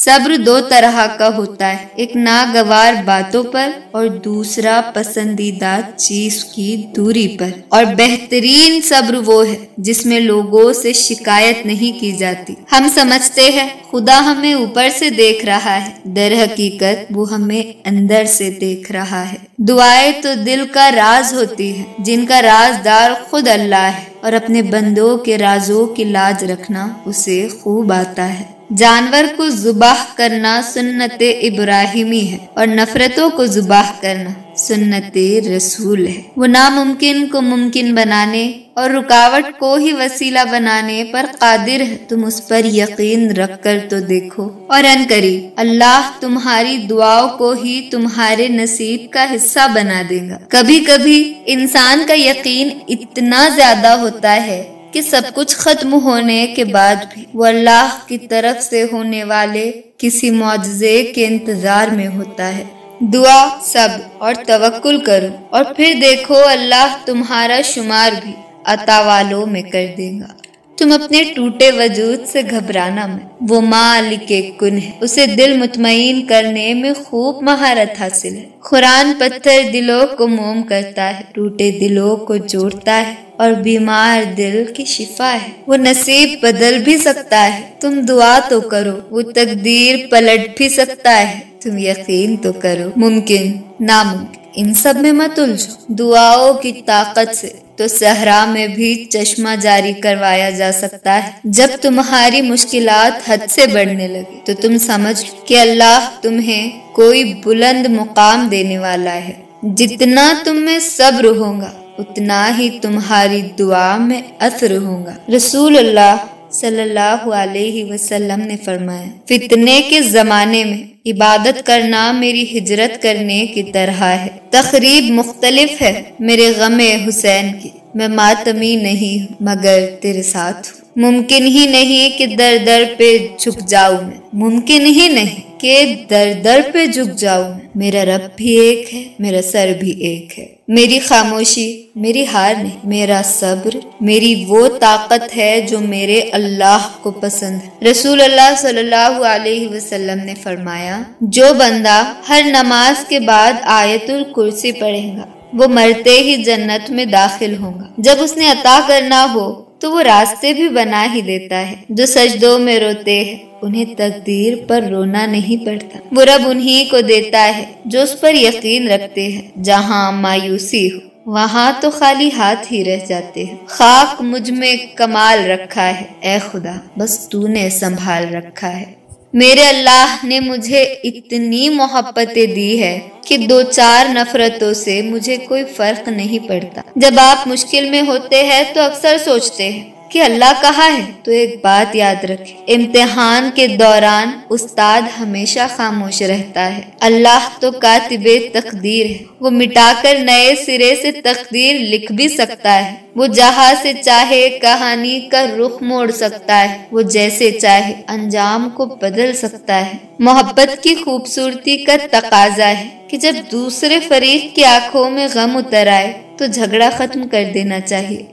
सब्र दो तरह का होता है, एक नागवार बातों पर और दूसरा पसंदीदा चीज़ की दूरी पर। और बेहतरीन सब्र वो है, जिसमें लोगों से शिकायत नहीं की जाती। हम समझते हैं, खुदा हमें ऊपर से देख रहा है दर हकीकत वो हमें अंदर से देख रहा है। दुआएँ तो दिल का राज होती है, जिनका राजदार खुद अल्लाह है, और अपने बंदों के राजों की लाज रखना उसे खूब आता है। जानवर को जुबाह करना सुन्नत इब्राहिमी है और नफरतों को जुबाह करना सुन्नत रसूल है। वो नामुमकिन को मुमकिन बनाने और रुकावट को ही वसीला बनाने पर कादिर है। तुम उस पर यकीन रख कर तो देखो। और अन करी अल्लाह तुम्हारी दुआओं को ही तुम्हारे नसीब का हिस्सा बना देगा। कभी कभी इंसान का यकीन इतना ज़्यादा होता है कि सब कुछ खत्म होने के बाद भी वो अल्लाह की तरफ़ से होने वाले किसी मुआवजे के इंतज़ार में होता है। दुआ सब और तवक्कुल करो और फिर देखो अल्लाह तुम्हारा शुमार भी अता वालों में कर देगा। तुम अपने टूटे वजूद से घबराना मत। वो मालिक कुन है। उसे दिल मुतमईन करने में खूब महारत हासिल है। कुरान पत्थर दिलों को मोम करता है टूटे दिलों को जोड़ता है। और बीमार दिल की शिफा है। वो नसीब बदल भी सकता है। तुम दुआ तो करो। वो तकदीर पलट भी सकता है। तुम यकीन तो करो। मुमकिन, नामुमकिन। इन सब में मत उलझो। दुआओं की ताकत से तो सहरा में भी चश्मा जारी करवाया जा सकता है। जब तुम्हारी मुश्किलात हद से बढ़ने लगे तो तुम समझ कि अल्लाह तुम्हें कोई बुलंद मुकाम देने वाला है। जितना तुम में सब्र होगा उतना ही तुम्हारी दुआ में असर होगा। रसूल अल्लाह सल्लल्लाहु अलैहि वसल्लम ने फरमाया, फितने के जमाने में इबादत करना मेरी हिजरत करने की तरह है। तकरीब मुख्तलिफ़ है मेरे गमे हुसैन की। मैं मातमी नहीं मगर तेरे साथ हूँ। मुमकिन ही नहीं कि दर दर पे झुक जाऊँ मैं। मुमकिन ही नहीं। कि दर दर पे झुक जाऊँ। मेरा रब भी एक है, मेरा सर भी एक है। मेरी खामोशी, मेरी हार नहीं, मेरा सब्र, मेरी वो ताकत है जो मेरे अल्लाह को पसंद है। रसूल अल्लाह सल्लल्लाहु अलैहि वसल्लम ने फरमाया, जो बंदा हर नमाज़ के बाद आयतुल कुर्सी पढ़ेगा, वो मरते ही जन्नत में दाखिल होगा। जब उसने अता करना हो तो वो रास्ते भी बना ही देता है। जो सजदों में रोते हैं, उन्हें तकदीर पर रोना नहीं पड़ता। वो रब उन्हीं को देता है, जो उस पर यकीन रखते हैं। जहाँ मायूसी हो, वहाँ तो खाली हाथ ही रह जाते हैं। खाक मुझमें कमाल रखा है ए खुदा, बस तूने संभाल रखा है। मेरे अल्लाह ने मुझे इतनी मोहब्बतें दी है कि दो चार नफरतों से मुझे कोई फ़र्क नहीं पड़ता। जब आप मुश्किल में होते हैं तो अक्सर सोचते हैं कि अल्लाह कहा है। तो एक बात याद रखें, इम्तिहान के दौरान उस्ताद हमेशा खामोश रहता है। अल्लाह तो कातिब तकदीर है। वो मिटाकर नए सिरे से तकदीर लिख भी सकता है। वो जहाँ से चाहे कहानी का रुख मोड़ सकता है। वो जैसे चाहे अंजाम को बदल सकता है। मोहब्बत की खूबसूरती का तकाजा है कि जब दूसरे फरीक की आँखों में गम उतर आए तो झगड़ा खत्म कर देना चाहिए।